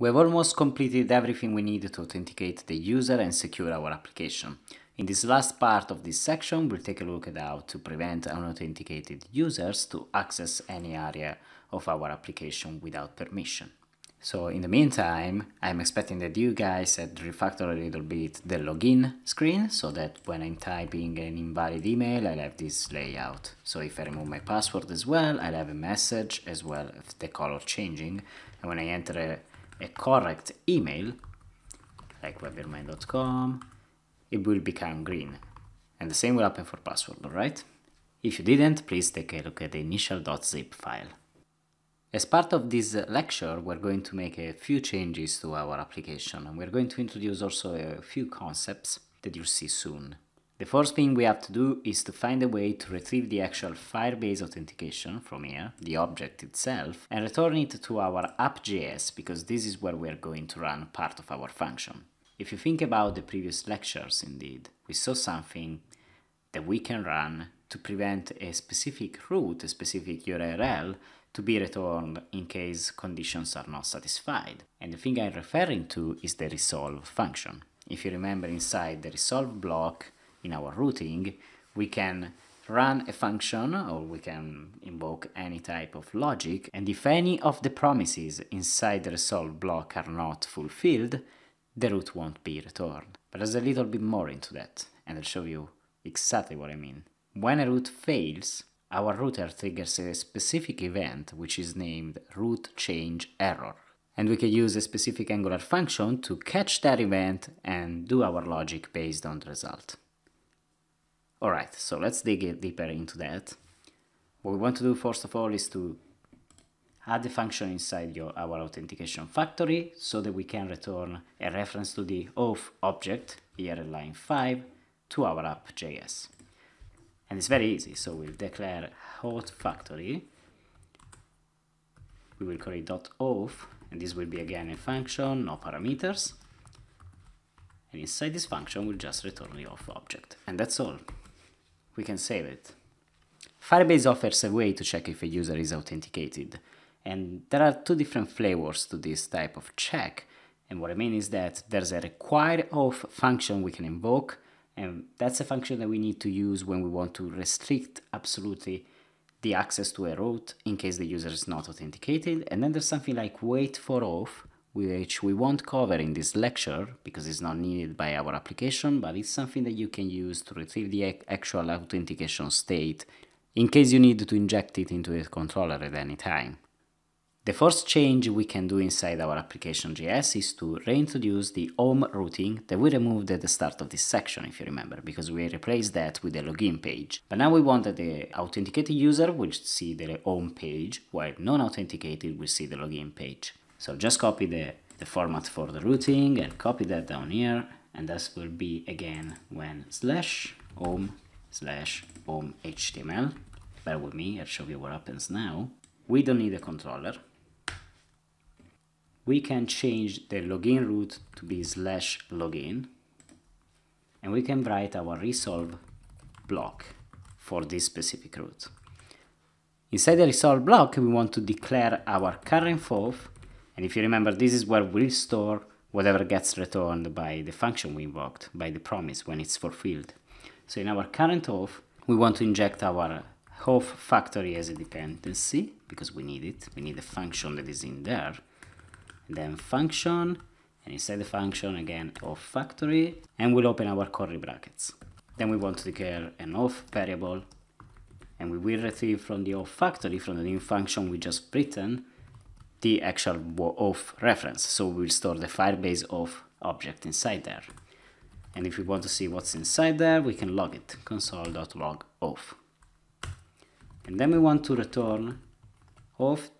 We have almost completed everything we need to authenticate the user and secure our application. In this last part of this section, we'll take a look at how to prevent unauthenticated users to access any area of our application without permission. So in the meantime, I'm expecting that you guys had refactored a little bit the login screen so that when I'm typing an invalid email, I'll have this layout. So if I remove my password as well, I'll have a message as well as the color changing. And when I enter a a correct email, like webyourmind.com, it will become green. And the same will happen for password, alright? If you didn't, please take a look at the initial.zip file. As part of this lecture, we're going to make a few changes to our application and we're going to introduce also a few concepts that you'll see soon. The first thing we have to do is to find a way to retrieve the actual Firebase authentication from here, the object itself, and return it to our app.js because this is where we are going to run part of our function. If you think about the previous lectures indeed, we saw something that we can run to prevent a specific route, a specific URL, to be returned in case conditions are not satisfied. And the thing I'm referring to is the resolve function. If you remember inside the resolve block, in our routing, we can run a function or we can invoke any type of logic and if any of the promises inside the resolve block are not fulfilled, the route won't be returned. But there's a little bit more into that and I'll show you exactly what I mean. When a route fails, our router triggers a specific event which is named route change error. And we can use a specific Angular function to catch that event and do our logic based on the result. Alright, so let's dig deeper into that. What we want to do first of all is to add the function inside your, our authentication factory so that we can return a reference to the auth object here at line 5 to our app.js. And it's very easy, so we'll declare auth factory. We will call create .auth, and this will be again a function, no parameters. And inside this function, we'll just return the auth object. And that's all we can save it. Firebase offers a way to check if a user is authenticated, and there are two different flavors to this type of check. And what I mean is that there's a require auth function we can invoke, and that's a function that we need to use when we want to restrict absolutely the access to a route in case the user is not authenticated. And then there's something like wait for auth, which we won't cover in this lecture because it's not needed by our application, but it's something that you can use to retrieve the actual authentication state in case you need to inject it into a controller at any time. The first change we can do inside our application.js is to reintroduce the home routing that we removed at the start of this section, if you remember, because we replaced that with the login page. But now we want that the authenticated user will see the home page, while non-authenticated will see the login page. So just copy the, the format for the routing and copy that down here. And this will be again when slash home slash home HTML. Bear with me, I'll show you what happens now. We don't need a controller. We can change the login route to be slash login. And we can write our resolve block for this specific route. Inside the resolve block, we want to declare our current auth and if you remember, this is where we'll store whatever gets returned by the function we invoked, by the promise when it's fulfilled. So in our current auth, we want to inject our auth factory as a dependency because we need it. We need a function that is in there. And then function, and inside the function again auth factory, and we'll open our curly brackets. Then we want to declare an auth variable, and we will retrieve from the auth factory, from the new function we just written, the actual auth reference. So we'll store the Firebase auth object inside there. And if we want to see what's inside there, we can log it, console.log auth. And then we want to return auth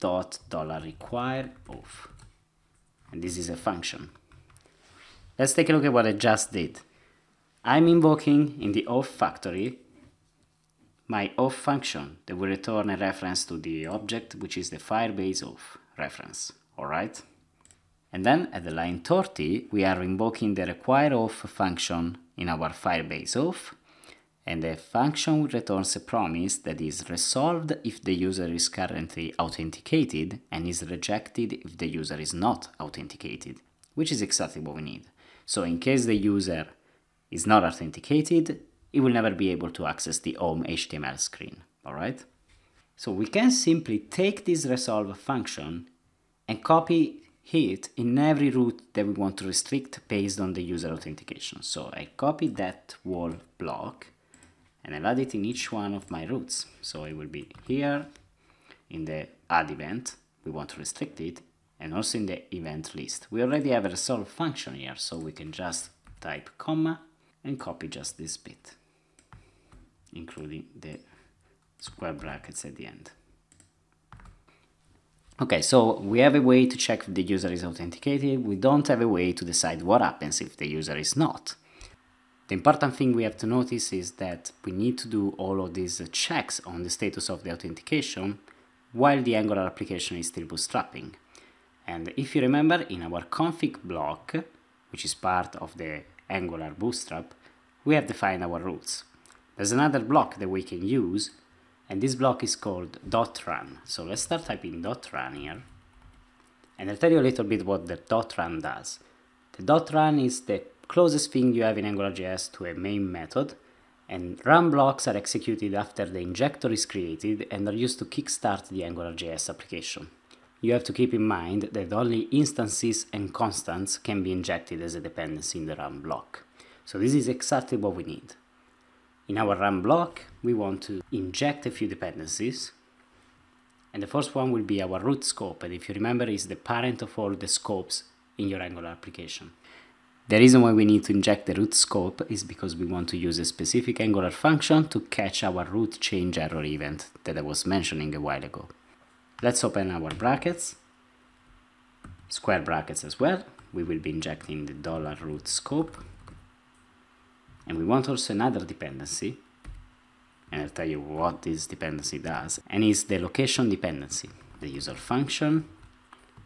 dot dollar require auth. And this is a function. Let's take a look at what I just did. I'm invoking in the auth factory my auth function that will return a reference to the object which is the Firebase auth reference, alright? And then at the line 30 we are invoking the require auth function in our Firebase auth, and the function returns a promise that is resolved if the user is currently authenticated and is rejected if the user is not authenticated, which is exactly what we need. So in case the user is not authenticated, it will never be able to access the home HTML screen, alright? So we can simply take this resolve function and copy it in every route that we want to restrict based on the user authentication. So I copy that wall block and I'll add it in each one of my routes. So it will be here in the add event, we want to restrict it, and also in the event list. We already have a resolve function here, so we can just type comma and copy just this bit, including the square brackets at the end. Okay, so we have a way to check if the user is authenticated. We don't have a way to decide what happens if the user is not. The important thing we have to notice is that we need to do all of these checks on the status of the authentication while the Angular application is still bootstrapping. And if you remember, in our config block, which is part of the Angular bootstrap, we have defined our routes. There's another block that we can use, and this block is called dot .run. So let's start typing dot .run here, and I'll tell you a little bit what the dot .run does. The dot .run is the closest thing you have in AngularJS to a main method, and run blocks are executed after the injector is created and are used to kickstart the AngularJS application. You have to keep in mind that only instances and constants can be injected as a dependency in the run block. So this is exactly what we need. In our run block, we want to inject a few dependencies, and the first one will be our root scope, and if you remember, is the parent of all the scopes in your Angular application. The reason why we need to inject the root scope is because we want to use a specific Angular function to catch our route change error event that I was mentioning a while ago. Let's open our brackets, square brackets as well. We will be injecting the dollar root scope. And we want also another dependency, and I'll tell you what this dependency does, and it's the location dependency. The user function,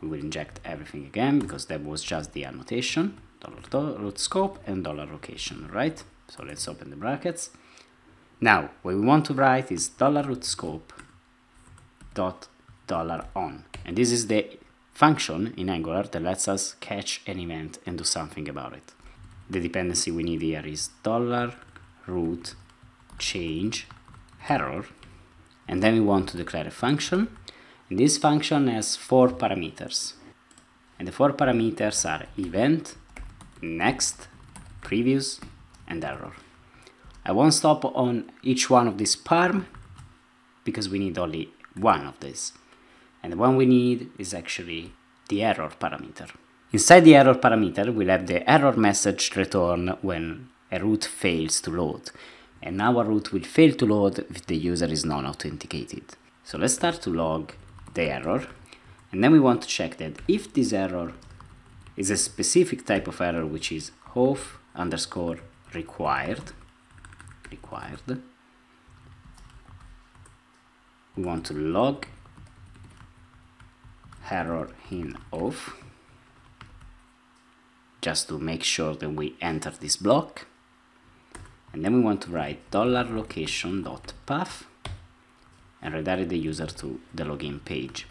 we will inject everything again because that was just the annotation dollar root scope and dollar location, right? So let's open the brackets. Now, what we want to write is dollar root scope dot dollar on. And this is the function in Angular that lets us catch an event and do something about it. The dependency we need here is dollar route change error. And then we want to declare a function. And this function has four parameters. And the four parameters are event, next, previous, and error. I won't stop on each one of these parm because we need only one of these. And the one we need is actually the error parameter. Inside the error parameter, we'll have the error message return when a route fails to load. And our route will fail to load if the user is non-authenticated. So let's start to log the error. And then we want to check that if this error is a specific type of error which is auth underscore required required we want to log error in auth just to make sure that we enter this block. And then we want to write dollar location dot path and redirect the user to the login page.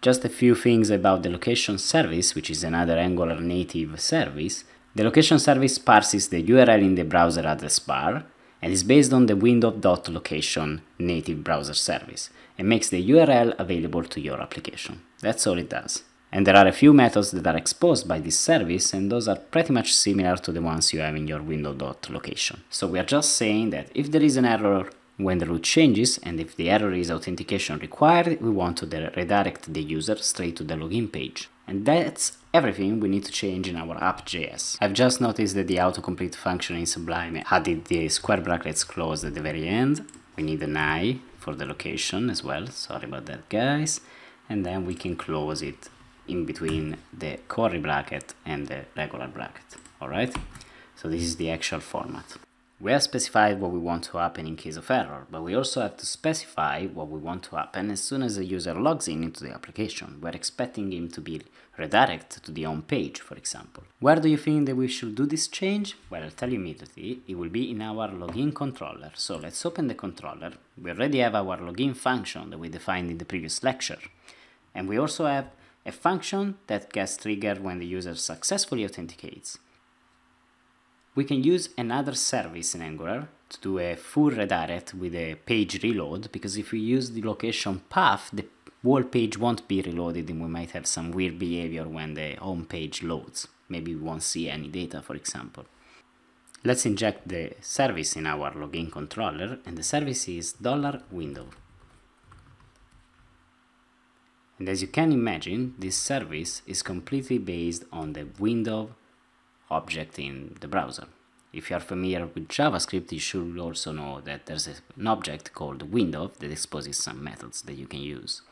Just a few things about the location service, which is another Angular native service. The location service parses the URL in the browser address bar and is based on the window.location native browser service and makes the URL available to your application. That's all it does. And there are a few methods that are exposed by this service and those are pretty much similar to the ones you have in your window.location. So we are just saying that if there is an error when the route changes and if the error is authentication required, we want to redirect the user straight to the login page. And that's everything we need to change in our app.js. I've just noticed that the autocomplete function in Sublime added the square brackets closed at the very end. We need an I for the location as well, sorry about that guys. And then we can close it in between the curly bracket and the regular bracket, alright? So this is the actual format. We have specified what we want to happen in case of error, but we also have to specify what we want to happen as soon as the user logs in into the application. We're expecting him to be redirected to the home page, for example. Where do you think that we should do this change? Well, I'll tell you immediately. It will be in our login controller. So let's open the controller. We already have our login function that we defined in the previous lecture. And we also have a function that gets triggered when the user successfully authenticates we can use another service in Angular to do a full redirect with a page reload because if we use the location path, the whole page won't be reloaded and we might have some weird behavior when the home page loads. Maybe we won't see any data, for example. Let's inject the service in our login controller and the service is $window. And as you can imagine, this service is completely based on the window object in the browser. If you are familiar with JavaScript, you should also know that there's an object called window that exposes some methods that you can use.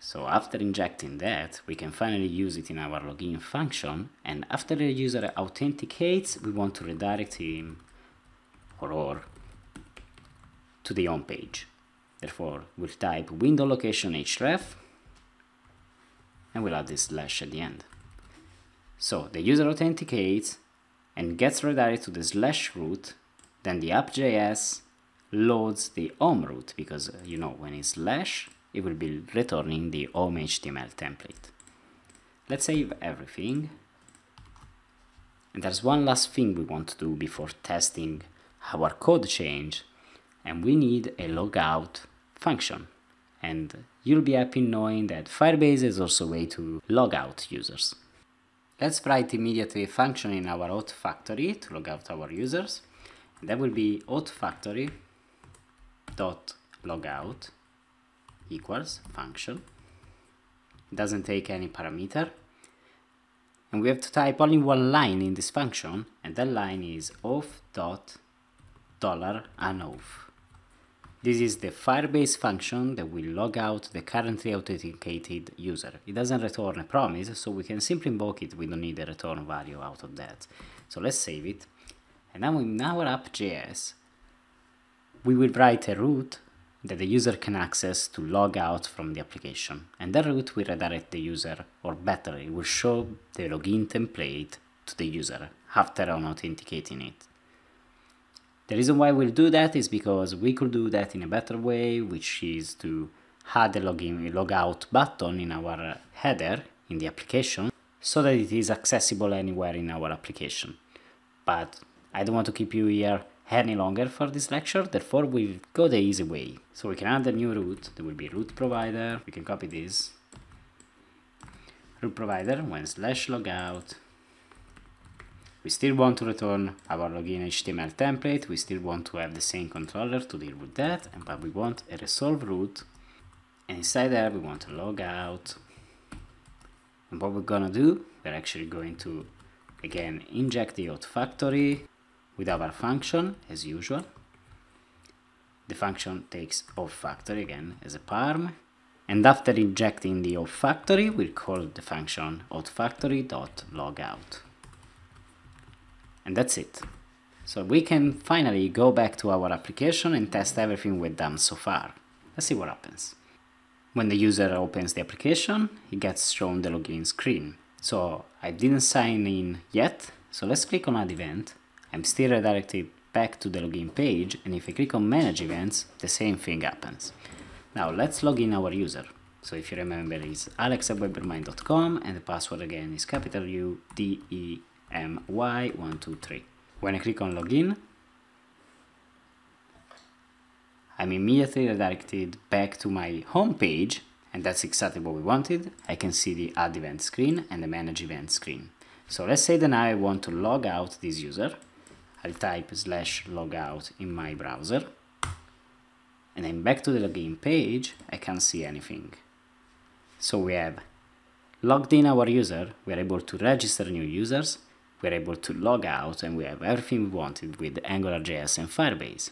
So after injecting that, we can finally use it in our login function, and after the user authenticates, we want to redirect him or her to the home page. Therefore, we'll type window location href, and we'll add this slash at the end. So the user authenticates and gets redirected to the slash root, then the app.js loads the home root because uh, you know when it's slash it will be returning the home HTML template. Let's save everything. And there's one last thing we want to do before testing our code change and we need a logout function. And you'll be happy knowing that Firebase is also a way to log out users. Let's write immediately a function in our auth factory to log out our users. That will be auth factory dot logout equals function. It doesn't take any parameter. And we have to type only one line in this function, and that line is auth dot dollar unauth. This is the Firebase function that will log out the currently authenticated user. It doesn't return a promise, so we can simply invoke it. We don't need a return value out of that. So let's save it. And now in our app.js, we will write a route that the user can access to log out from the application. And that route will redirect the user, or better, it will show the login template to the user after authenticating it. The reason why we'll do that is because we could do that in a better way, which is to add a login logout button in our header in the application so that it is accessible anywhere in our application. But I don't want to keep you here any longer for this lecture, therefore we'll go the easy way. So we can add a new route, there will be route provider, we can copy this. Route provider when slash logout we still want to return our login HTML template. We still want to have the same controller to deal with that. But we want a resolve route. And inside there, we want to log out. And what we're gonna do, we're actually going to again inject the auth factory with our function as usual. The function takes auth factory again as a parm. And after injecting the auth factory, we'll call the function auth factory.logout and that's it. So we can finally go back to our application and test everything we've done so far. Let's see what happens. When the user opens the application, he gets shown the login screen. So I didn't sign in yet, so let's click on add event. I'm still redirected back to the login page, and if I click on manage events, the same thing happens. Now let's log in our user. So if you remember, it's alex and the password again is capital U D E my123. When I click on login, I'm immediately redirected back to my home page and that's exactly what we wanted. I can see the add event screen and the manage event screen. So let's say that now I want to log out this user. I'll type slash logout in my browser and then back to the login page, I can't see anything. So we have logged in our user, we're able to register new users, we're able to log out and we have everything we wanted with AngularJS and Firebase.